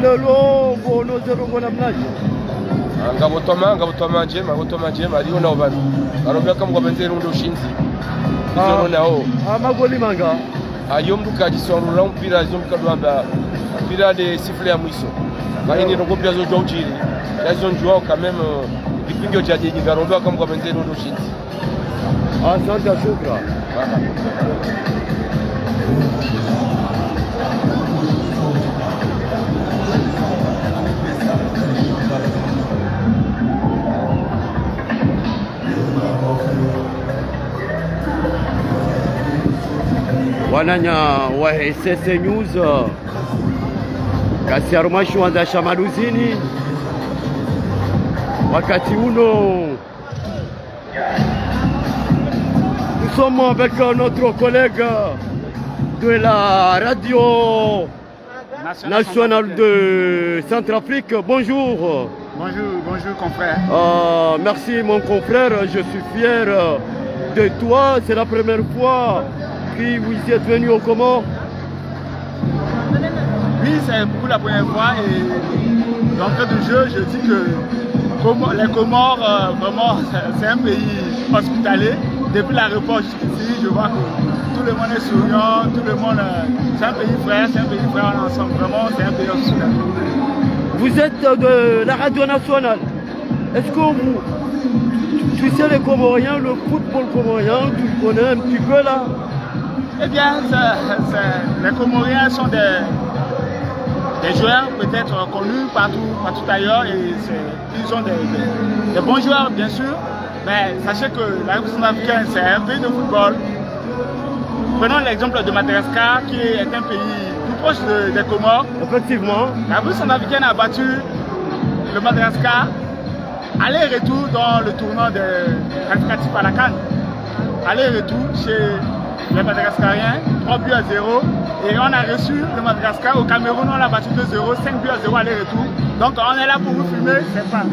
Usiku wa leo longo unozerongo namnaje? ngabutoma ngabutoma njema ngabutoma njema aliyo nao bantu barobya kamugwa benzeri undi ushinzi. Izoro nawo Amagoli manga. ayo mndu kajiswarura mpira zo mkadwamba mpira de sifle ya mwiso. Mahini nokopya zo jwaujiri yazo njuwao kameme kipingo cha jeji ngarobya kamugwa benzeri undi ushinzi. Asante shukra. Wananya wa SS News kasi ya rumashi wanza shamaluzini wakati uno nous sommes avec notre collègue de la radio nationale de Centrafrique. Bonjour. Bonjour, bonjour confrère. Euh, merci mon confrère, je suis fier de toi. C'est la première fois que vous êtes venu au Comores. Oui, c'est pour la première fois et d'entrée de jeu, je dis que les Comores, euh, vraiment, c'est- un pays hospitalier. Depuis l'aéroport jusqu'ici, je vois que tout le monde est souriant, tout le monde, euh, c'est un pays frère, c'est un pays frère ensemble. Vraiment, c'est un pays hospitalier. Vous êtes de la radio nationale. Est-ce que vous, tu sais les Comoriens, le football comorien, tu connais un petit peu là? Eh bien, les Comoriens sont des, des joueurs peut-être connus partout, partout ailleurs et ils ont des, des- des bons joueurs bien sûr. Mais sachez que la République africaine c'est un pays de football. Prenons l'exemple de Madagascar qui est un pays plus proche de- des Comores. Effectivement. La République africaine a battu le Madagascar aller-retour dans le tournoi de qualificatif à la Cannes. Aller-retour chez les Madagascariens, 3 buts à 0. Et on a reçu le Madagascar au Cameroun, on l'a battu 2-0, 5 buts à 0 aller-retour. Donc on est là pour vous filmer, c'est pas.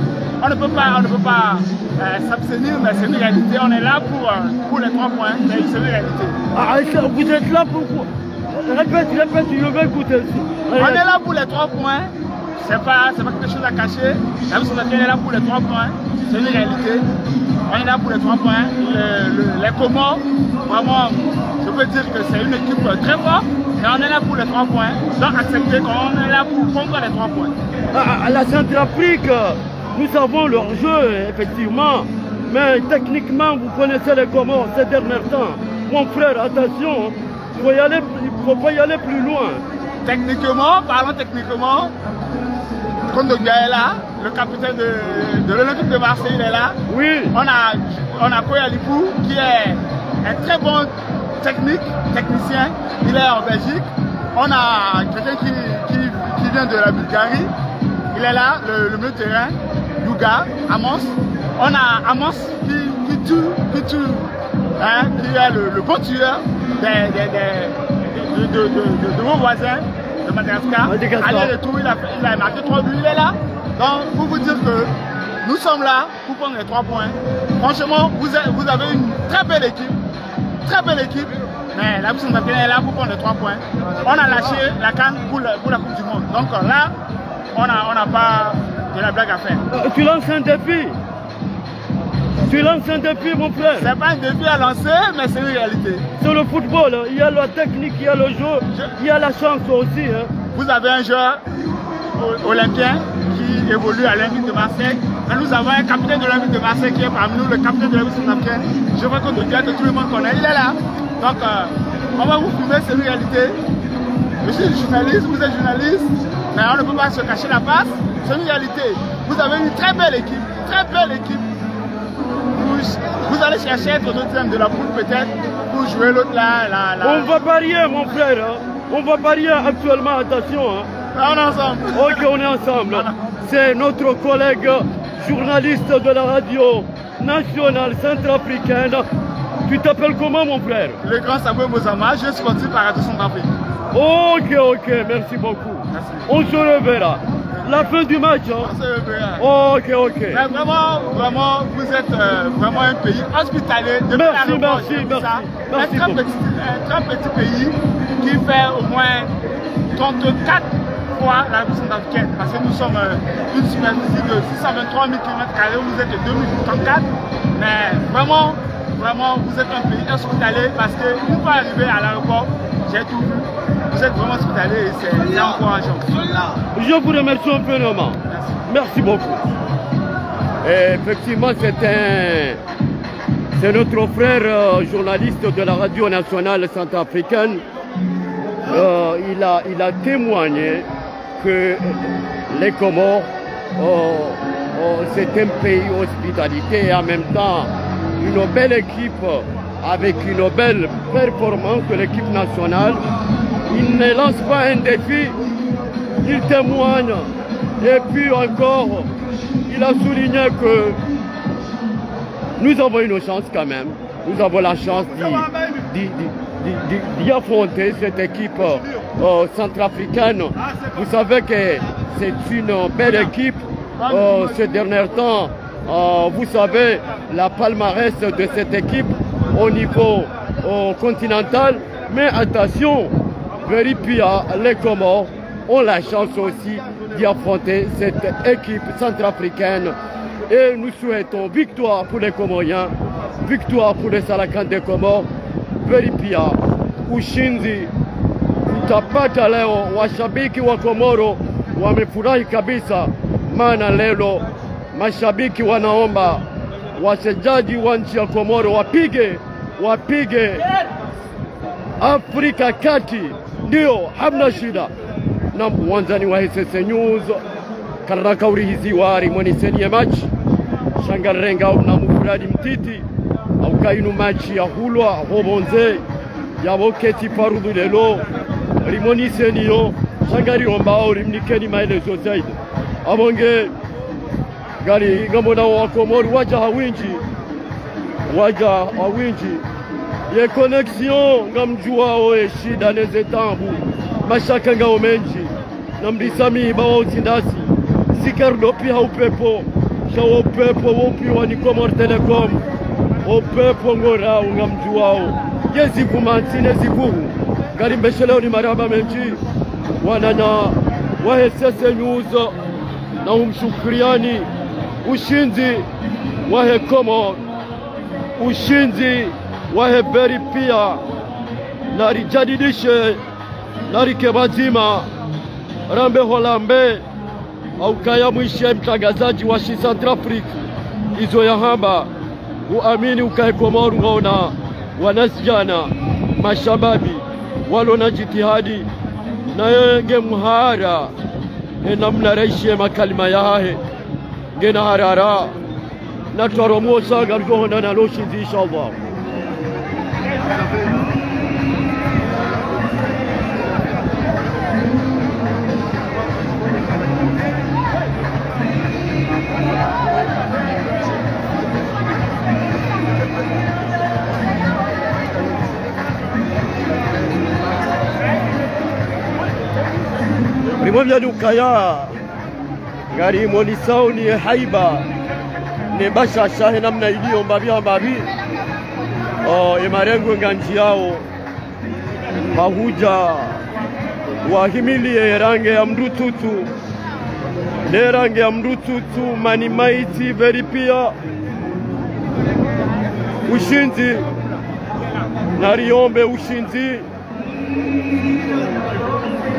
On ne peut pas, on ne peut pas euh, s'abstenir, mais c'est une réalité. On est là pour, euh, pour les 3 points, mais c'est une réalité. Ah, ça, vous êtes là pourquoi Répète, répète, je veux écouter. On est là pour les trois points. C'est pas, quelque chose à cacher. La africaine est là pour les trois points. C'est une réalité. On est là pour les trois points. Le- le- les Comores, vraiment, je peux dire que c'est une équipe très forte. Mais on est là pour les trois points. Donc acceptez qu'on est là pour prendre les trois points. À, à la Centrafrique, nous avons leur jeu, effectivement. Mais techniquement, vous connaissez les Comores ces derniers temps. Mon frère, attention, il faut, y aller- il faut pas y aller plus loin. Techniquement, parlons techniquement, Kondogbia est là, le capitaine de, de l'Olympique de Marseille il est là. Oui, On a, on a Koya Lipou, qui est un très bon technique, technicien. Il est en Belgique. On a quelqu'un qui, qui, qui vient de la Bulgarie. Il est là, le, le milieu de terrain, Yuga, Amos. On a Amos qui, qui tue, qui tue, hein, qui est le, le bon tueur des, des, des- de, de, de, vos voisins de Madagascar. Madagascar. Aller-retour, il a, il a marqué trois buts, il est là. Donc, pour vous dire que nous sommes là pour prendre les trois points. Franchement, vous avez, vous avez une très belle équipe. Très belle équipe. Mais la centrafricaine est là pour prendre les trois points. On a lâché la canne pour, la Coupe du Monde. Donc là, on n'a on pas de la blague à faire. Euh, tu lances un défi. Tu lances un défi, mon frère. C'est pas un défi à lancer, mais c'est une réalité. Sur le football, hein, il y a la technique, il y a le jeu, il y a la chance aussi. hein. Vous avez un joueur olympien qui évolue à l'Olympique de Marseille. Nous avons un capitaine de l'Olympique de Marseille qui est parmi nous, le capitaine de l'Olympique centrafricaine. Je vois dire que tout le monde connaît. Il est là. Donc, euh, on va vous c'est une réalité. Je suis journaliste, vous êtes journaliste, mais on ne peut pas se cacher la face. C'est une réalité. Vous avez une très belle équipe, très belle équipe. Vous, vous allez chercher à être deuxième de la poule peut-être pour jouer l'autre là. là, là. On va parier, mon frère. hein. On va parier actuellement, attention. hein. On est ensemble. Ok, on est ensemble. C'est notre collègue journaliste de la radio nationale centrafricaine. Tu t'appelles comment, mon frère? Le grand Samuel Mozama, je suis conduit par Radio Centrafrique. Ok, ok, merci beaucoup. Merci. On se reverra. La fin du match. hein? On se reverra. Ok, ok. Mais vraiment, vraiment, vous êtes euh, vraiment un pays hospitalier. Depuis Merci, la merci, merci. ça. Merci un, très petit, un très petit pays qui fait au moins 34 la République africaine. Parce que nous sommes euh, une superficie de 623 000 km, vous êtes de 2034. Mais vraiment, vraiment, vous êtes un pays hospitalier parce que une fois arrivé à l'aéroport, j'ai tout vu. Vous êtes vraiment hospitalier et c'est c'est encourageant. Je vous remercie infiniment. Merci. Merci beaucoup. Et effectivement, c'est un. C'est notre frère euh, journaliste de la radio nationale centrafricaine. Euh, il, a, il a témoigné que les Comores, c'est un pays hospitalité et en même temps une belle équipe avec une belle performance de l'équipe nationale. Il ne lance pas un défi, il témoigne. Et puis encore, il a souligné que nous avons une chance quand même. Nous avons la chance d'y- d'y- affronter cette équipe euh, centrafricaine. Vous savez que c'est une belle équipe. Euh, ces derniers temps, euh, vous savez, la palmarès de cette équipe au niveau euh, continental. Mais attention, Veripia, les Comores ont la chance aussi d'y affronter cette équipe centrafricaine. Et nous souhaitons victoire pour les Comoriens, victoire pour les Salakan des Comores, Veripia, ushindi tutapata leo. Washabiki wa Komoro wamefurahi kabisa, maana leo mashabiki wanaomba wachezaji wa nchi ya Komoro wapige wapige Afrika Kati, ndio hamna shida. Na mwanzani wa SS News karana kauri hizi wari machi shangarenga na mufuradi mtiti ka ino machi ya hulwa hobonze yaboketi parudhu lelo limoniseni yo shangariombao limnikeni maelezo zaidi. Abonge gali ng'ambo na wakomori waja hawinji waja hawinji ye connexion ngamjuwao ye shida nezetambu mashaka ngao menji na mlisami bawa uzindasi sikardo pia upepo shawo upepo wopiwa ni Comor Telecom opepo ng'ora ungamjuwao yezipu mansine zipuru ni maraba menji wananya wahesese nyuzo. Na umshukuriani. Ushinzi wahe komo. Ushinzi wahe beri pia. Narijadidishe narike bazima. Rambe holambe. Aukaya mwishe mtangazaji wa shi Centrafrique izo ya hamba uamini ukae Komoru ngaona wanasijana mashababi walona jitihadi naye nge mhara. Enamna raishe makalima yahe ngena harara. Natwaromuo saga rjohona naloshinzi inshallah mwavyalukaya ngalimo ni sauni ye haiba. Ne bashashahe namna iliyo mbavya mbavi. Oh, emarengo nganji yao. Mahuja. Wahimili ya range ya mrututu nerange ya mrututu manimaiti veripia ushinzi. Nariombe ushinzi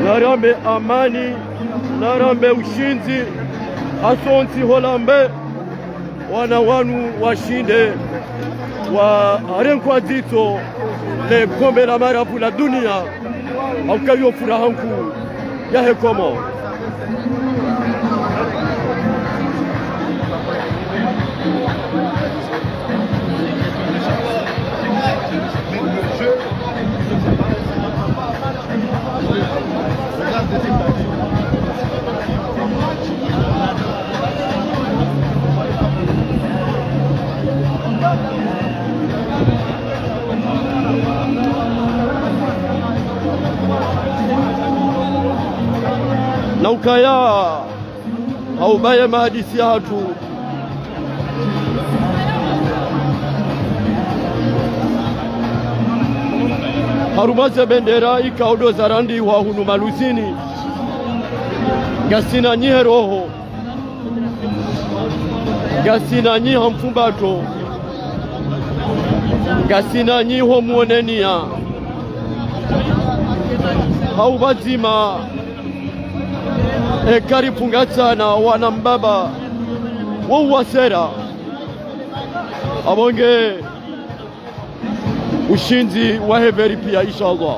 narambe amani narambe ushinzi asonsi holambe wana wanu washinde. Wa harenkwa zito le kombe la marafu la dunia. Aukayo furaha nkuu yahe komo na ukaya haubaye mahadisi yatu harumaze bendera ikaudo zarandi wa hunu malusini gasina nyihe roho. Gasina nyiha mfumbato. Gasina nyiho muonenia. Haubazima Eh, Hekari Pungata na wanambaba wauwasera abonge ushindi wa Heveri pia inshallah.